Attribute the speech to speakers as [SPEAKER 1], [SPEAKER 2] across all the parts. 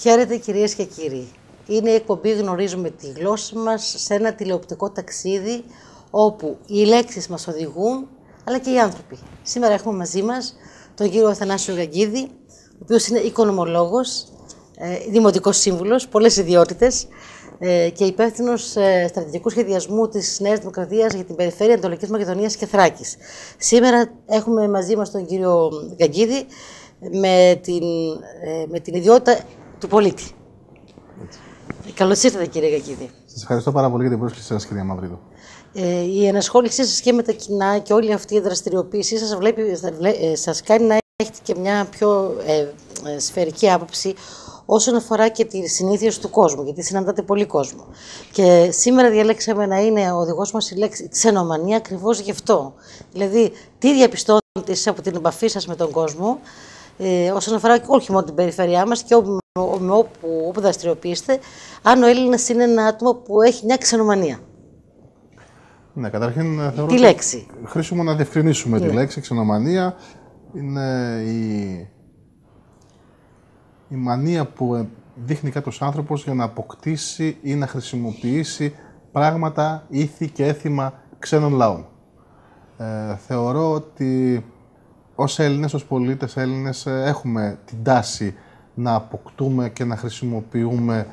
[SPEAKER 1] Χαίρετε κυρίες και κύριοι. Είναι η εκπομπή «Γνωρίζουμε τη γλώσσα μας» σε ένα τηλεοπτικό ταξίδι όπου οι λέξεις μας οδηγούν, αλλά και οι άνθρωποι. Σήμερα έχουμε μαζί μας τον κύριο Αθανάσιο Γαγκίδη, ο οποίος είναι οικονομολόγος, ε, δημοτικός σύμβουλος, πολλές ιδιότητες ε, και υπεύθυνος ε, στρατηγικού σχεδιασμού της Νέας Δημοκρατίας για την περιφέρεια Ανατολικής Μακεδονίας και Θράκης. Σήμερα έχουμε μαζί μας τον κύριο Γαγκίδη με την, ε, με την ιδιότητα του πολίτη. Καλώς ήρθατε, κύριε Γαγκίδη.
[SPEAKER 2] Σας ευχαριστώ πάρα πολύ για την πρόσκληση σας, κυρία Μαυρίδου.
[SPEAKER 1] Ε, η ενασχόλησή σας και με τα κοινά και όλη αυτή η δραστηριοποίησή σας σας κάνει να έχετε και μια πιο ε, σφαιρική άποψη όσον αφορά και τις συνήθειες του κόσμου, γιατί συναντάτε πολύ κόσμο. Και σήμερα διαλέξαμε να είναι ο οδηγός μας η λέξη ξενομανία ακριβώς γι' αυτό. Δηλαδή, τι διαπιστώνετε από την επαφή σας με τον κόσμο, ε, όσον αφορά όχι μόνο την περιφέρειά μας και όπου, όπου, όπου δραστηριοποιείστε, αν ο Έλληνας είναι ένα άτομο που έχει μια ξενομανία.
[SPEAKER 2] Ναι, καταρχήν θεωρώ
[SPEAKER 1] τη λέξη.
[SPEAKER 2] χρήσιμο να διευκρινίσουμε τη ναι. λέξη ξενομανία. Είναι η η μανία που ε, δείχνει κάποιος άνθρωπος για να αποκτήσει ή να χρησιμοποιήσει πράγματα, ήθη και έθιμα ξένων λαών. Ε, θεωρώ ότι ως Έλληνες, ως πολίτες Έλληνες, ε, έχουμε την τάση να αποκτούμε και να χρησιμοποιούμε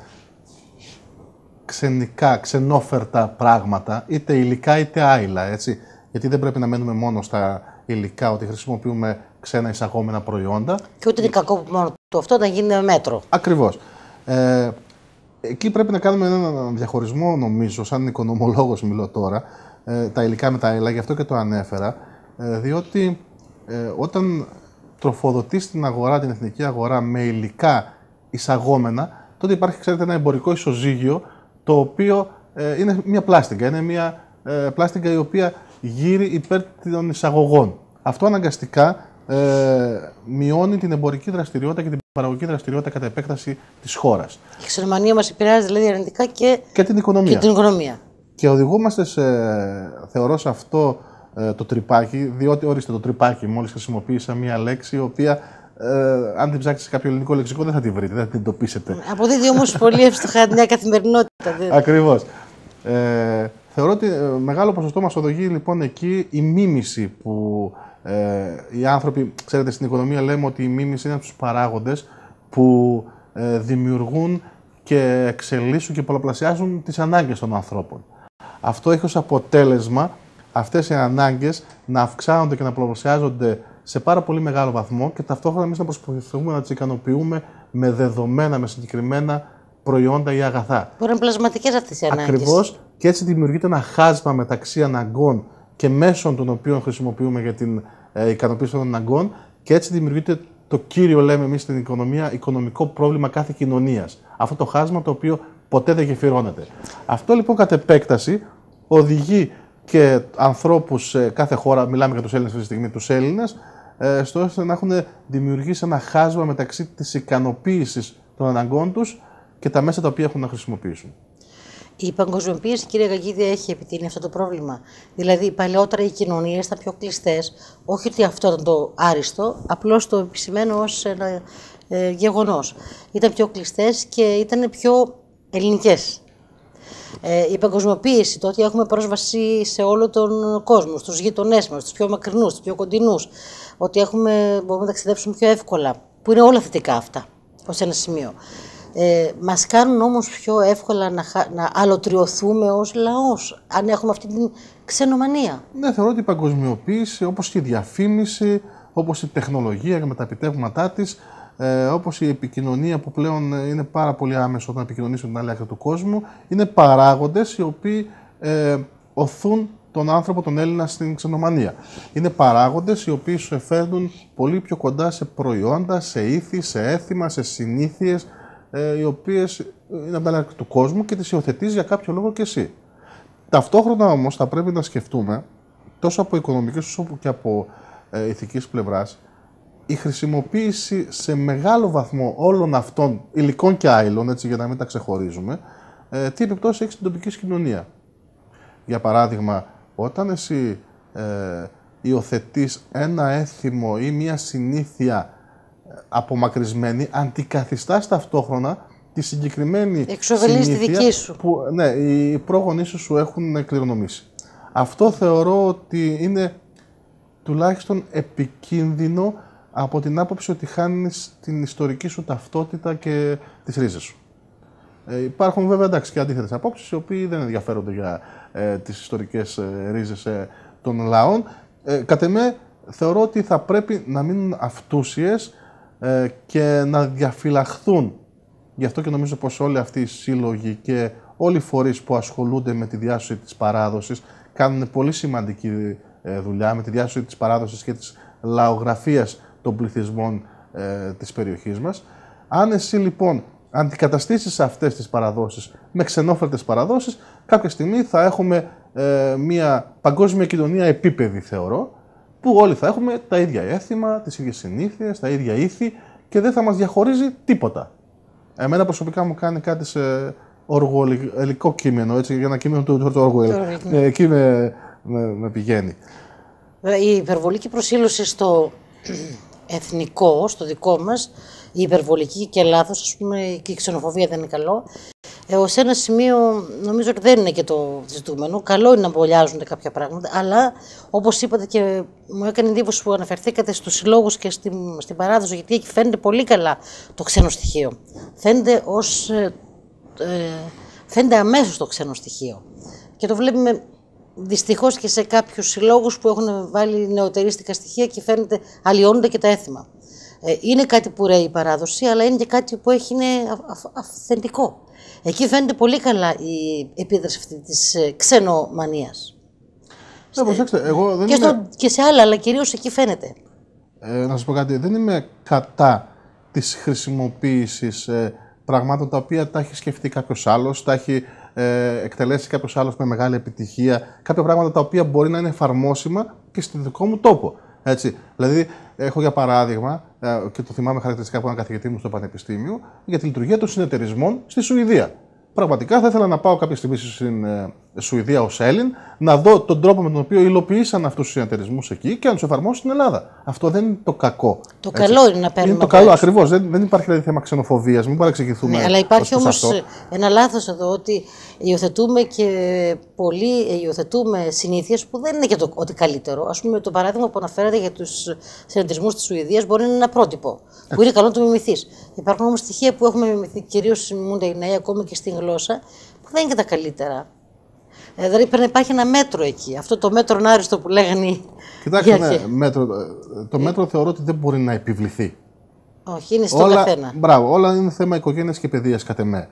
[SPEAKER 2] ξενικά, ξενόφερτα πράγματα, είτε υλικά είτε άειλα, έτσι. Γιατί δεν πρέπει να μένουμε μόνο στα υλικά, ότι χρησιμοποιούμε ξένα εισαγόμενα προϊόντα.
[SPEAKER 1] Και ούτε είναι κακό μόνο το αυτό να γίνει με μέτρο.
[SPEAKER 2] Ακριβώς. Ε, εκεί πρέπει να κάνουμε έναν διαχωρισμό, νομίζω, σαν οικονομολόγος μιλώ τώρα, ε, τα υλικά με τα έλα, γι' αυτό και το ανέφερα, ε, διότι ε, όταν τροφοδοτεί την αγορά, την εθνική αγορά, με υλικά εισαγόμενα, τότε υπάρχει, ξέρετε, ένα εμπορικό ισοζύγιο, το οποίο ε, είναι μια πλάστιγκα. Είναι μια ε, πλάστιγκα η οποία γύρει υπέρ των εισαγωγών. Αυτό αναγκαστικά ε, μειώνει την εμπορική δραστηριότητα και την παραγωγική δραστηριότητα κατά επέκταση της χώρας.
[SPEAKER 1] Η ξενομανία μας επηρεάζει δηλαδή αρνητικά και,
[SPEAKER 2] και την οικονομία.
[SPEAKER 1] Και, την οικονομία.
[SPEAKER 2] και οδηγούμαστε σε, θεωρώ σε αυτό ε, το τρυπάκι, διότι ορίστε το τρυπάκι, μόλις χρησιμοποίησα μία λέξη η οποία ε, αν την ψάξετε σε κάποιο ελληνικό λεξικό δεν θα την βρείτε, δεν θα την εντοπίσετε.
[SPEAKER 1] Αποδίδει όμως πολύ εύστοχα μια καθημερινότητα.
[SPEAKER 2] Ακριβώς. Ε, θεωρώ ότι ε, μεγάλο ποσοστό μας οδηγεί λοιπόν εκεί η μίμηση που ε, οι άνθρωποι, ξέρετε, στην οικονομία λέμε ότι η μίμηση είναι από τους παράγοντες που ε, δημιουργούν και εξελίσσουν και πολλαπλασιάζουν τις ανάγκες των ανθρώπων. Αυτό έχει ως αποτέλεσμα αυτές οι ανάγκες να αυξάνονται και να πολλαπλασιάζονται σε πάρα πολύ μεγάλο βαθμό και ταυτόχρονα εμείς να προσπαθούμε να τις ικανοποιούμε με δεδομένα, με συγκεκριμένα προϊόντα ή αγαθά.
[SPEAKER 1] Μπορεί να είναι πλασματικές αυτές οι ανάγκες.
[SPEAKER 2] Ακριβώς και έτσι δημιουργείται ένα χάσμα μεταξύ αναγκών και μέσων των οποίων χρησιμοποιούμε για την ε, ικανοποίηση των αναγκών και έτσι δημιουργείται το κύριο, λέμε εμείς στην οικονομία, οικονομικό πρόβλημα κάθε κοινωνίας. Αυτό το χάσμα το οποίο ποτέ δεν γεφυρώνεται. Αυτό λοιπόν κατ' επέκταση οδηγεί και ανθρώπους σε κάθε χώρα, μιλάμε για τους Έλληνες αυτή τη στιγμή, τους Έλληνες, ε, στο ώστε να έχουν δημιουργήσει ένα χάσμα μεταξύ της ικανοποίησης των αναγκών τους και τα μέσα τα οποία έχουν να χρησιμοποιήσουν.
[SPEAKER 1] Η παγκοσμιοποίηση, κύριε Γαγίδη, έχει επιτείνει αυτό το πρόβλημα. Δηλαδή, παλαιότερα οι κοινωνίες ήταν πιο κλειστές. Όχι ότι αυτό ήταν το άριστο, απλώς το επισημαίνω ως ένα ε, γεγονός. Ήταν πιο κλειστές και ήταν πιο ελληνικές. Ε, η παγκοσμιοποίηση, το ότι έχουμε πρόσβαση σε όλο τον κόσμο, στους γειτονές μας, στους πιο μακρινούς, στους πιο κοντινούς, ότι έχουμε, μπορούμε να ταξιδέψουμε πιο εύκολα, που είναι όλα θετικά αυτά, ως ένα σημείο ε, μας κάνουν όμως πιο εύκολα να, να αλωτριωθούμε ως λαός, αν έχουμε αυτή την ξενομανία.
[SPEAKER 2] Ναι, θεωρώ ότι η παγκοσμιοποίηση, όπως και η διαφήμιση, όπως η τεχνολογία με τα επιτεύγματά της, ε, όπως η επικοινωνία που πλέον είναι πάρα πολύ άμεσο όταν επικοινωνήσουμε την άλλη άκρη του κόσμου, είναι παράγοντες οι οποίοι ε, οθούν τον άνθρωπο, τον Έλληνα στην ξενομανία. Είναι παράγοντες οι οποίοι σου εφέρνουν πολύ πιο κοντά σε προϊόντα, σε ήθη, σε έθιμα, σε συνήθειες, ε, οι οποίες είναι από του κόσμου και τις υιοθετείς για κάποιο λόγο και εσύ. Ταυτόχρονα όμως θα πρέπει να σκεφτούμε τόσο από οικονομικής όσο και από ε, ηθικής πλευράς η χρησιμοποίηση σε μεγάλο βαθμό όλων αυτών υλικών και άειλων, έτσι για να μην τα ξεχωρίζουμε, ε, τι επιπτώσεις έχει στην τοπική κοινωνία. Για παράδειγμα, όταν εσύ ε, υιοθετείς ένα έθιμο ή μία συνήθεια απομακρυσμένη, αντικαθιστάς ταυτόχρονα τη συγκεκριμένη
[SPEAKER 1] Εξοβελείς τη
[SPEAKER 2] συνήθεια
[SPEAKER 1] δική σου.
[SPEAKER 2] που ναι, οι πρόγονείς σου σου έχουν κληρονομήσει. Αυτό θεωρώ ότι είναι τουλάχιστον επικίνδυνο από την άποψη ότι χάνεις την ιστορική σου ταυτότητα και τις ρίζες σου. Ε, υπάρχουν βέβαια εντάξει και αντίθετες απόψεις οι οποίοι δεν ενδιαφέρονται για ε, τις ιστορικές ε, ρίζες ε, των λαών. Ε, κατ' εμέ θεωρώ ότι θα πρέπει να μείνουν αυτούσιες ε, και να διαφυλαχθούν. Γι' αυτό και νομίζω πως όλοι αυτοί οι σύλλογοι και όλοι οι φορείς που ασχολούνται με τη διάσωση της παράδοσης κάνουν πολύ σημαντική ε, δουλειά με τη διάσωση της παράδοσης και της λαογραφίας των πληθυσμών ε, της περιοχής μας. Αν εσύ λοιπόν αντικαταστήσεις αυτές τις παραδόσεις με ξενόφερτες παραδόσεις, κάποια στιγμή θα έχουμε ε, μια παγκόσμια κοινωνία επίπεδη θεωρώ, που όλοι θα έχουμε τα ίδια έθιμα, τις ίδιες συνήθειες, τα ίδια ήθη και δεν θα μας διαχωρίζει τίποτα. Εμένα προσωπικά μου κάνει κάτι σε οργολικό κείμενο, έτσι, για ένα κείμενο του Τζόρτζ Όργουελ.
[SPEAKER 1] Orwell,
[SPEAKER 2] Ε, Εκεί με, με, με πηγαίνει.
[SPEAKER 1] Βέβαια, Η υπερβολική προσήλωση στο εθνικό, στο δικό μας, η υπερβολική και λάθος, ας πούμε, και η ξενοφοβία δεν είναι καλό. Ε, ως ένα σημείο νομίζω ότι δεν είναι και το ζητούμενο. Καλό είναι να μπολιάζονται κάποια πράγματα, αλλά όπως είπατε και μου έκανε εντύπωση που αναφερθήκατε στους συλλόγους και στην, στην παράδοση, γιατί εκεί φαίνεται πολύ καλά το ξένο στοιχείο. Φαίνεται ως ε, ε, φαίνεται αμέσως το ξένο στοιχείο. Και το βλέπουμε δυστυχώς και σε κάποιους συλλόγους που έχουν βάλει νεοτερίστικα στοιχεία και φαίνεται αλλοιώνονται και τα έθιμα. Ε, είναι κάτι που ρέει η παράδοση, αλλά είναι και κάτι που έχει είναι αυ- αυ- αυθεντικό. Εκεί φαίνεται πολύ καλά η επίδραση αυτή της ε, ξενομανίας.
[SPEAKER 2] Ναι, προσέξτε, εγώ δεν
[SPEAKER 1] Και,
[SPEAKER 2] είμαι...
[SPEAKER 1] στο, και σε άλλα, αλλά κυρίως εκεί φαίνεται.
[SPEAKER 2] Ε, να σας πω κάτι, δεν είμαι κατά της χρησιμοποίησης ε, πραγμάτων τα οποία τα έχει σκεφτεί κάποιος άλλος, τα έχει ε, εκτελέσει κάποιος άλλος με μεγάλη επιτυχία, κάποια πράγματα τα οποία μπορεί να είναι εφαρμόσιμα και στο δικό μου τόπο. Έτσι. Δηλαδή, έχω για παράδειγμα, ε, και το θυμάμαι χαρακτηριστικά από έναν καθηγητή μου στο Πανεπιστήμιο, για τη λειτουργία των συνεταιρισμών στη Σουηδία. Πραγματικά θα ήθελα να πάω κάποια στιγμή στην ε, Σουηδία ως Έλλην, να δω τον τρόπο με τον οποίο υλοποιήσαν αυτούς τους συνεταιρισμούς εκεί και να τους εφαρμόσουν στην Ελλάδα. Αυτό δεν είναι το κακό.
[SPEAKER 1] Το καλό είναι να παίρνουμε
[SPEAKER 2] Είναι το
[SPEAKER 1] από
[SPEAKER 2] καλό,
[SPEAKER 1] έξω.
[SPEAKER 2] ακριβώς. Δεν, δεν υπάρχει δηλαδή θέμα ξενοφοβίας. Μην παρεξηγηθούμε.
[SPEAKER 1] Ναι, αλλά υπάρχει
[SPEAKER 2] ως προς
[SPEAKER 1] όμως
[SPEAKER 2] αυτό.
[SPEAKER 1] ένα λάθος εδώ ότι υιοθετούμε και πολύ ε, υιοθετούμε συνήθειες που δεν είναι και το ότι καλύτερο. Α πούμε, το παράδειγμα που αναφέρατε για τους συνεταιρισμούς της Σουηδίας μπορεί να είναι ένα πρότυπο που είναι καλό να το μιμηθείς. Υπάρχουν όμως στοιχεία που έχουμε μιμηθεί, κυρίως μιμούνται οι νέοι, ακόμη και στην γλώσσα, που δεν είναι και τα καλύτερα. Ε, δηλαδή πρέπει να υπάρχει ένα μέτρο εκεί. Αυτό το μέτρο άριστο που λέγανε οι
[SPEAKER 2] Κοιτάξτε,
[SPEAKER 1] οι
[SPEAKER 2] ναι,
[SPEAKER 1] αρχαίοι.
[SPEAKER 2] μέτρο, το μέτρο θεωρώ ότι δεν μπορεί να επιβληθεί.
[SPEAKER 1] Όχι, είναι στον
[SPEAKER 2] όλα,
[SPEAKER 1] καθένα.
[SPEAKER 2] Μπράβο, όλα είναι θέμα οικογένειας και παιδείας κατ' εμέ.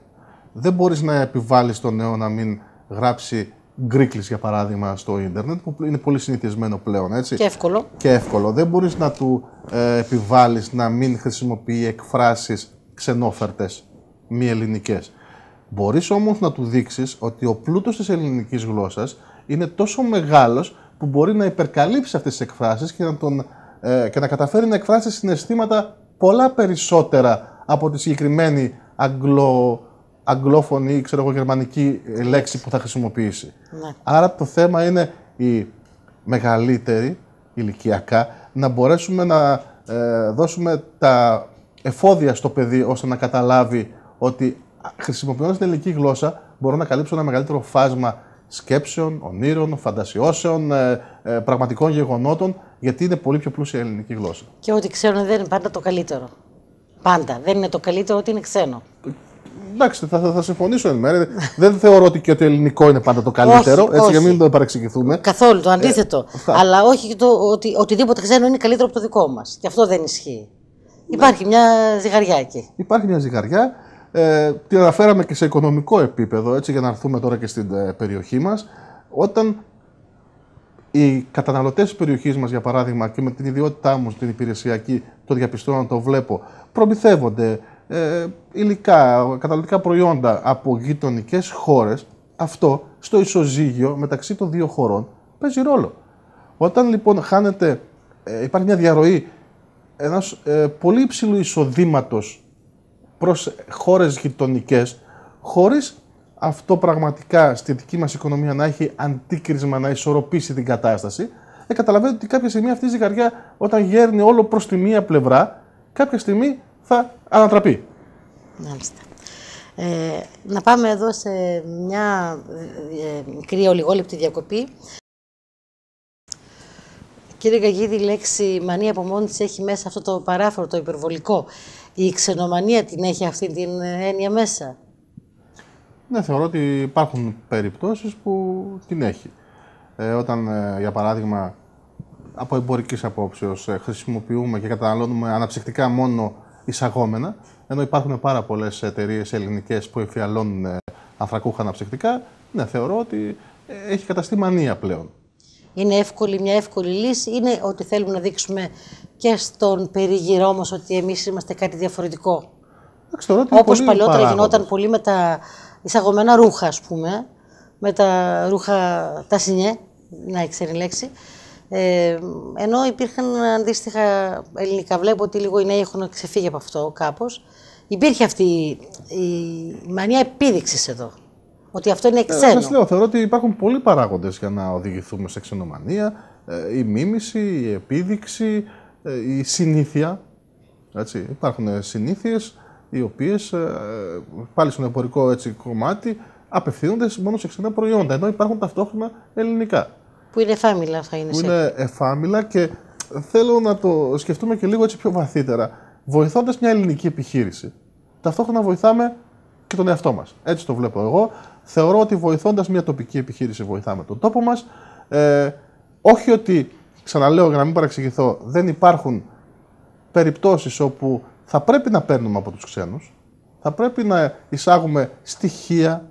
[SPEAKER 2] Δεν μπορείς να επιβάλλεις τον νέο να μην γράψει γκρίκλι, για παράδειγμα, στο ίντερνετ, που είναι πολύ συνηθισμένο πλέον. Έτσι.
[SPEAKER 1] Και εύκολο.
[SPEAKER 2] και εύκολο. Δεν μπορείς να του ε, επιβάλλεις να μην χρησιμοποιεί εκφράσεις ξενόφερτες, μη ελληνικές. Μπορείς όμως να του δείξεις ότι ο πλούτος της ελληνικής γλώσσας είναι τόσο μεγάλος που μπορεί να υπερκαλύψει αυτές τις εκφράσεις και να, τον, ε, και να καταφέρει να εκφράσει συναισθήματα πολλά περισσότερα από τη συγκεκριμένη αγγλο, αγγλόφωνη ή ξέρω εγώ, γερμανική ε, λέξη που θα χρησιμοποιήσει.
[SPEAKER 1] Ναι.
[SPEAKER 2] Άρα το θέμα είναι η μεγαλύτερη ηλικιακά να μπορέσουμε να ε, δώσουμε τα εφόδια στο παιδί ώστε να καταλάβει ότι χρησιμοποιώντας την ελληνική γλώσσα μπορώ να καλύψω ένα μεγαλύτερο φάσμα σκέψεων, ονείρων, φαντασιώσεων, ε, ε, πραγματικών γεγονότων γιατί είναι πολύ πιο πλούσια η ελληνική γλώσσα.
[SPEAKER 1] Και ό,τι ξέρουν δεν είναι πάντα το καλύτερο. Πάντα. Δεν είναι το καλύτερο ότι είναι ξένο.
[SPEAKER 2] Εντάξει, θα, θα, θα συμφωνήσω εν μέρει. Δεν θεωρώ ότι και το ελληνικό είναι πάντα το καλύτερο,
[SPEAKER 1] Όχι,
[SPEAKER 2] έτσι για
[SPEAKER 1] όχι.
[SPEAKER 2] μην το παρεξηγηθούμε.
[SPEAKER 1] Καθόλου το αντίθετο.
[SPEAKER 2] θα-
[SPEAKER 1] Αλλά όχι και το ότι οτιδήποτε ξένο είναι καλύτερο από το δικό μας. Και αυτό δεν ισχύει. Υπάρχει μια ζυγαριά εκεί.
[SPEAKER 2] Υπάρχει μια ζυγαριά. Ε, την αναφέραμε και σε οικονομικό επίπεδο, έτσι, για να έρθουμε τώρα και στην ε, περιοχή μας. Όταν οι καταναλωτές της περιοχής μας, για παράδειγμα, και με την ιδιότητά μου στην υπηρεσιακή, το διαπιστώνω, το βλέπω, προμηθεύονται ε, υλικά, καταναλωτικά προϊόντα από γειτονικές χώρες, αυτό στο ισοζύγιο μεταξύ των δύο χωρών παίζει ρόλο. Όταν λοιπόν χάνεται, ε, υπάρχει μια διαρροή ενός ε, πολύ υψηλού εισοδήματος προς χώρες γειτονικές, χωρίς αυτό πραγματικά στη δική μας οικονομία να έχει αντίκρισμα, να ισορροπήσει την κατάσταση, ε, καταλαβαίνετε ότι κάποια στιγμή αυτή η ζυγαριά όταν γέρνει όλο προς τη μία πλευρά, κάποια στιγμή θα ανατραπεί.
[SPEAKER 1] Μάλιστα. Ε, να πάμε εδώ σε μια ε, μικρή ολιγόλεπτη διακοπή. Κύριε Καγίδη, η λέξη μανία από μόνη της έχει μέσα αυτό το παράφορο, το υπερβολικό. Η ξενομανία την έχει αυτή την έννοια μέσα;
[SPEAKER 2] Ναι, θεωρώ ότι υπάρχουν περιπτώσεις που την έχει. Ε, όταν, ε, για παράδειγμα, από εμπορικής απόψεως ε, χρησιμοποιούμε και καταναλώνουμε αναψυκτικά μόνο εισαγόμενα, ενώ υπάρχουν πάρα πολλές εταιρείες ελληνικές που εφιαλώνουν ε, ανθρακούχα αναψυκτικά, ναι, θεωρώ ότι ε, έχει καταστεί μανία πλέον.
[SPEAKER 1] Είναι εύκολη, μια εύκολη λύση. Είναι ότι θέλουμε να δείξουμε και στον περιγυρό μας ότι εμείς είμαστε κάτι διαφορετικό. Όπως παλιότερα γινόταν πολύ με τα εισαγωμένα ρούχα, ας πούμε, με τα ρούχα τα σινιέ, να ξέρει λέξη. Ε, ενώ υπήρχαν αντίστοιχα ελληνικά. Βλέπω ότι λίγο οι νέοι έχουν ξεφύγει από αυτό κάπως. Υπήρχε αυτή η μανία επίδειξης εδώ. Ότι αυτό είναι ε, ξένο.
[SPEAKER 2] Ε, σας λέω, θεωρώ ότι υπάρχουν πολλοί παράγοντες για να οδηγηθούμε σε ξενομανία. Ε, η μίμηση, η επίδειξη, ε, η συνήθεια. Έτσι. Υπάρχουν συνήθειες οι οποίες πάλι στον εμπορικό έτσι, κομμάτι απευθύνονται μόνο σε ξένα προϊόντα, ενώ υπάρχουν ταυτόχρονα ελληνικά.
[SPEAKER 1] Που είναι εφάμιλα θα είναι.
[SPEAKER 2] Που είναι εφάμιλα και θέλω να το σκεφτούμε και λίγο έτσι πιο βαθύτερα. Βοηθώντας μια ελληνική επιχείρηση, ταυτόχρονα βοηθάμε και τον εαυτό μας. Έτσι το βλέπω εγώ. Θεωρώ ότι βοηθώντας μια τοπική επιχείρηση βοηθάμε τον τόπο μας. Ε, όχι ότι, ξαναλέω για να μην παραξηγηθώ, δεν υπάρχουν περιπτώσεις όπου θα πρέπει να παίρνουμε από τους ξένους, θα πρέπει να εισάγουμε στοιχεία,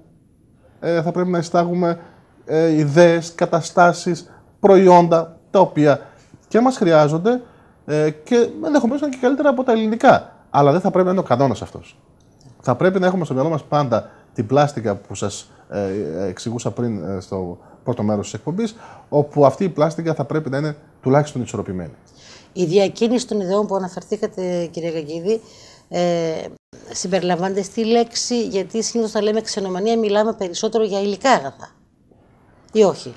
[SPEAKER 2] ε, θα πρέπει να εισάγουμε ε, ιδέες, καταστάσεις, προϊόντα τα οποία και μας χρειάζονται ε, και ενδεχομένως είναι και καλύτερα από τα ελληνικά. Αλλά δεν θα πρέπει να είναι ο κανόνας αυτός. Θα πρέπει να έχουμε στο μυαλό μας πάντα την πλάστικα που σας ε, εξηγούσα πριν ε, στο πρώτο μέρος της εκπομπής, όπου αυτή η πλάστικα θα πρέπει να είναι τουλάχιστον ισορροπημένη.
[SPEAKER 1] Η διακίνηση των ιδεών που αναφερθήκατε, κύριε Γαγκίδη, ε, συμπεριλαμβάνεται στη λέξη, γιατί συνήθως όταν λέμε ξενομανία μιλάμε περισσότερο για υλικά αγαθά ή όχι.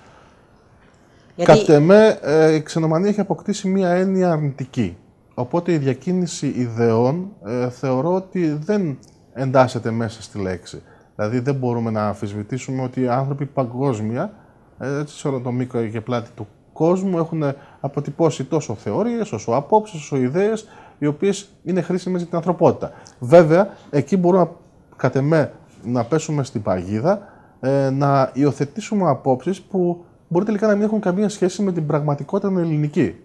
[SPEAKER 2] Γιατί... Κατ' εμέ, ε, η ξενομανία έχει αποκτήσει μία έννοια αρνητική. Οπότε η διακίνηση ιδεών ε, θεωρώ ότι δεν εντάσσεται μέσα στη λέξη. Δηλαδή δεν μπορούμε να αμφισβητήσουμε ότι οι άνθρωποι παγκόσμια, ε, έτσι σε όλο το μήκο και πλάτη του κόσμου, έχουν αποτυπώσει τόσο θεωρίες, όσο απόψεις, όσο ιδέες, οι οποίες είναι χρήσιμες για την ανθρωπότητα. Βέβαια, εκεί μπορούμε, κατ' εμέ, να πέσουμε στην παγίδα, να υιοθετήσουμε απόψεις που μπορεί τελικά να μην έχουν καμία σχέση με την πραγματικότητα την ελληνική.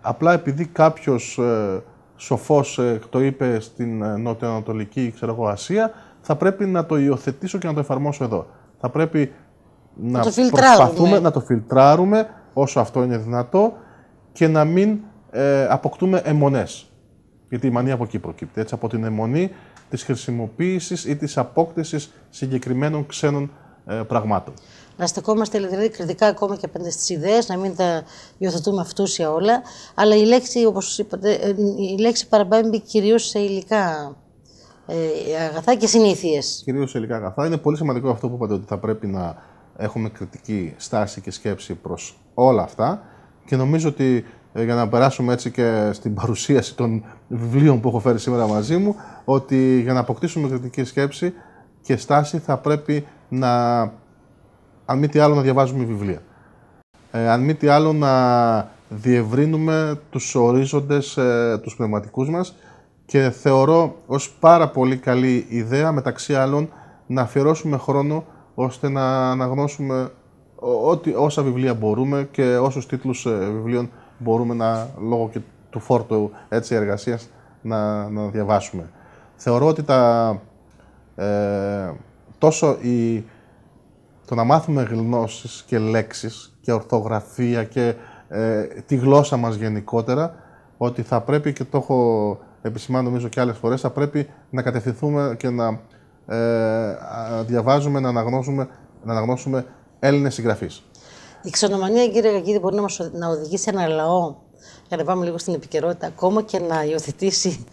[SPEAKER 2] Απλά επειδή κάποιος ε, σοφός ε, το είπε στην ε, νότιο-ανατολική ξέρω εγώ, Ασία, θα πρέπει να το υιοθετήσω και να το εφαρμόσω εδώ. Θα πρέπει να,
[SPEAKER 1] το
[SPEAKER 2] προσπαθούμε να το φιλτράρουμε όσο αυτό είναι δυνατό και να μην ε, αποκτούμε αιμονές. Γιατί η μανία από εκεί προκύπτει. Έτσι, από την αιμονή της χρησιμοποίησης ή της απόκτησης συγκεκριμένων ξένων ε, πραγμάτων
[SPEAKER 1] να στεκόμαστε δηλαδή κριτικά ακόμα και απέναντι στις ιδέες, να μην τα υιοθετούμε αυτούσια όλα. Αλλά η λέξη, όπως είπατε, ε, η λέξη παραμπάμπει κυρίως σε υλικά ε, αγαθά και συνήθειες.
[SPEAKER 2] Κυρίως σε υλικά αγαθά. Είναι πολύ σημαντικό αυτό που είπατε ότι θα πρέπει να έχουμε κριτική στάση και σκέψη προς όλα αυτά. Και νομίζω ότι ε, για να περάσουμε έτσι και στην παρουσίαση των βιβλίων που έχω φέρει σήμερα μαζί μου, ότι για να αποκτήσουμε κριτική σκέψη και στάση θα πρέπει να αν μη τι άλλο να διαβάζουμε βιβλία. Ε, αν μη τι άλλο να διευρύνουμε τους ορίζοντες, ε, τους πνευματικούς μας και θεωρώ ως πάρα πολύ καλή ιδέα μεταξύ άλλων να αφιερώσουμε χρόνο ώστε να αναγνώσουμε ό,τι, όσα βιβλία μπορούμε και όσους τίτλους ε, βιβλίων μπορούμε να, λόγω και του φόρτου έτσι, εργασίας να, να διαβάσουμε. Θεωρώ ότι τα, ε, τόσο η το να μάθουμε γνώσεις και λέξεις και ορθογραφία και ε, τη γλώσσα μας γενικότερα, ότι θα πρέπει και το έχω επισημάνει νομίζω και άλλες φορές, θα πρέπει να κατευθυνθούμε και να ε, διαβάζουμε, να αναγνώσουμε, να αναγνώσουμε Έλληνες συγγραφείς.
[SPEAKER 1] Η ξενομανία, κύριε Γαγίδη, μπορεί να μας να οδηγήσει ένα λαό, για να πάμε λίγο στην επικαιρότητα, ακόμα και να υιοθετήσει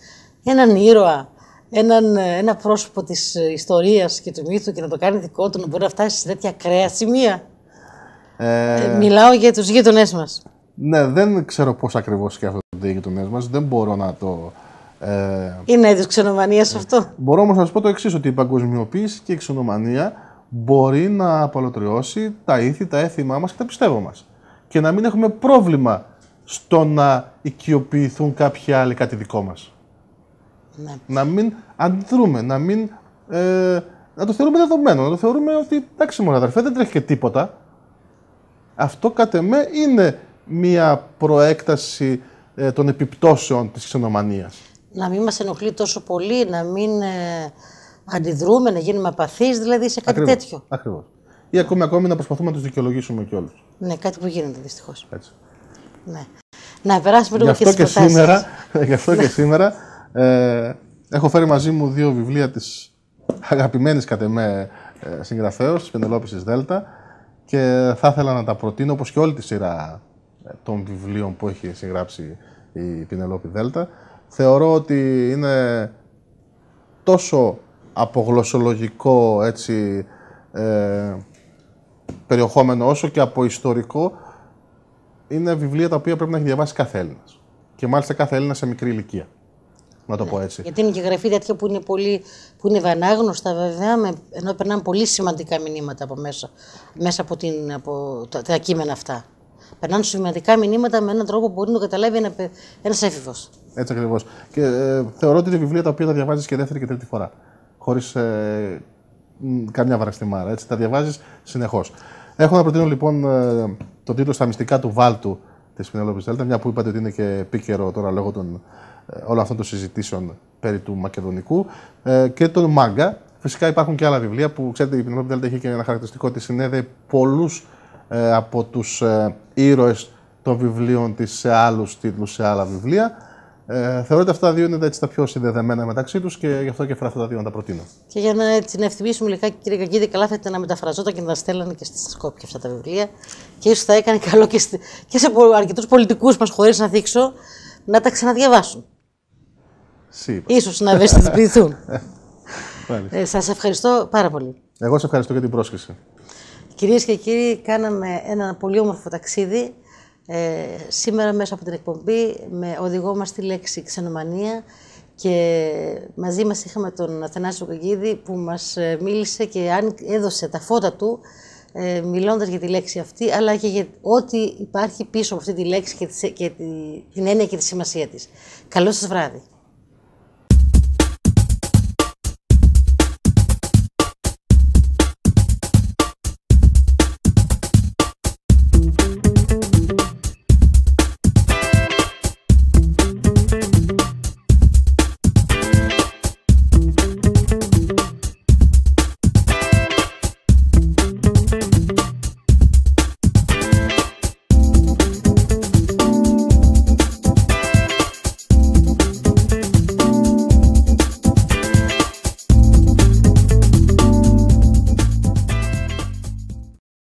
[SPEAKER 1] έναν ήρωα έναν, ένα πρόσωπο της ιστορίας και του μύθου και να το κάνει δικό του, να μπορεί να φτάσει σε τέτοια ακραία σημεία. Ε... ε μιλάω για τους γείτονές μας.
[SPEAKER 2] Ναι, δεν ξέρω πώς ακριβώς σκέφτονται οι γείτονές μας. Δεν μπορώ να το Ε,
[SPEAKER 1] Είναι είδος ξενομανίας αυτό.
[SPEAKER 2] μπορώ όμως να σας πω το εξής, ότι η παγκοσμιοποίηση και η ξενομανία μπορεί να απολωτριώσει τα ήθη, τα έθιμά μας και τα πιστεύω μας. Και να μην έχουμε πρόβλημα στο να οικειοποιηθούν κάποιοι άλλοι κάτι δικό μας.
[SPEAKER 1] Ναι.
[SPEAKER 2] Να μην αντιδρούμε, να μην. Ε, να το θεωρούμε δεδομένο, να το θεωρούμε ότι εντάξει μόνο αδερφέ, δεν τρέχει και τίποτα. Αυτό κατ' εμέ είναι μία προέκταση ε, των επιπτώσεων της ξενομανίας.
[SPEAKER 1] Να μην μας ενοχλεί τόσο πολύ, να μην ε, αντιδρούμε, να γίνουμε απαθείς, δηλαδή σε κάτι τέτοιο.
[SPEAKER 2] Ακριβώς. Ή ακόμη, ακόμη να προσπαθούμε να τους δικαιολογήσουμε κιόλας.
[SPEAKER 1] Ναι, κάτι που γίνεται δυστυχώς.
[SPEAKER 2] Έτσι.
[SPEAKER 1] Ναι. Να περάσουμε
[SPEAKER 2] Γι'
[SPEAKER 1] λίγο και
[SPEAKER 2] αυτό
[SPEAKER 1] τις
[SPEAKER 2] και σήμερα, γι αυτό και σήμερα ε, έχω φέρει μαζί μου δύο βιβλία της αγαπημένης κατ' εμέ ε, συγγραφέως, της Πενελόπης της Δέλτα και θα ήθελα να τα προτείνω όπως και όλη τη σειρά ε, των βιβλίων που έχει συγγράψει η Πινελόπη Δέλτα. Θεωρώ ότι είναι τόσο απογλωσσολογικό έτσι, ε, περιεχόμενο όσο και από ιστορικό είναι βιβλία τα οποία πρέπει να έχει διαβάσει κάθε Έλληνας. Και μάλιστα κάθε Έλληνα σε μικρή ηλικία. Να το πω έτσι.
[SPEAKER 1] Γιατί είναι και γραφή τέτοια που είναι, πολύ, που είναι βανάγνωστα βέβαια, με, ενώ περνάνε πολύ σημαντικά μηνύματα από μέσα, μέσα από, την, από τα, τα κείμενα αυτά. Περνάνε σημαντικά μηνύματα με έναν τρόπο που μπορεί να το καταλάβει ένα, ένας έφηβος.
[SPEAKER 2] Έτσι ακριβώς. Και ε, θεωρώ ότι είναι βιβλία τα οποία τα διαβάζεις και δεύτερη και τρίτη φορά. Χωρίς ε, μ, καμιά βαραστημάρα. Έτσι, τα διαβάζεις συνεχώς. Έχω να προτείνω λοιπόν ε, τον τίτλο Στα μυστικά του Βάλτου της Πινελόπης Δέλτα, μια που είπατε ότι είναι και επίκαιρο τώρα λόγω των, ε, όλων αυτών των συζητήσεων περί του Μακεδονικού. Ε, και τον Μάγκα. Φυσικά υπάρχουν και άλλα βιβλία που ξέρετε η Πινελόπη Δέλτα έχει και ένα χαρακτηριστικό ότι συνέδεε πολλούς ε, από τους ε, ήρωες των βιβλίων της σε άλλους τίτλους, σε άλλα βιβλία. Ε, θεωρώ ότι αυτά τα δύο είναι έτσι, τα πιο συνδεδεμένα μεταξύ τους και γι' αυτό και έφερα αυτά τα δύο να τα προτείνω.
[SPEAKER 1] Και για να, έτσι, να ευθυμίσουμε λιγάκι, κύριε Καγκίδη, καλά θα ήταν να μεταφραζόταν και να τα στέλνανε και στη Σκόπια αυτά τα βιβλία. Και ίσως θα έκανε καλό και, στη- και σε αρκετούς πολιτικούς μας, χωρίς να δείξω, να τα ξαναδιαβάσουν.
[SPEAKER 2] Σύ,
[SPEAKER 1] Ίσως να ευαισθητοποιηθούν.
[SPEAKER 2] μάλιστα.
[SPEAKER 1] ε, σας ευχαριστώ πάρα πολύ.
[SPEAKER 2] Εγώ σε ευχαριστώ για την πρόσκληση.
[SPEAKER 1] Κυρίες και κύριοι, κάναμε ένα πολύ όμορφο ταξίδι ε, σήμερα μέσα από την εκπομπή με οδηγό μας τη λέξη ξενομανία και μαζί μας είχαμε τον Αθανάσιο Καγκίδη που μας ε, μίλησε και αν έδωσε τα φώτα του ε, μιλώντας για τη λέξη αυτή αλλά και για ό,τι υπάρχει πίσω από αυτή τη λέξη και, τη- και τη- την έννοια και τη σημασία της. Καλό σας βράδυ.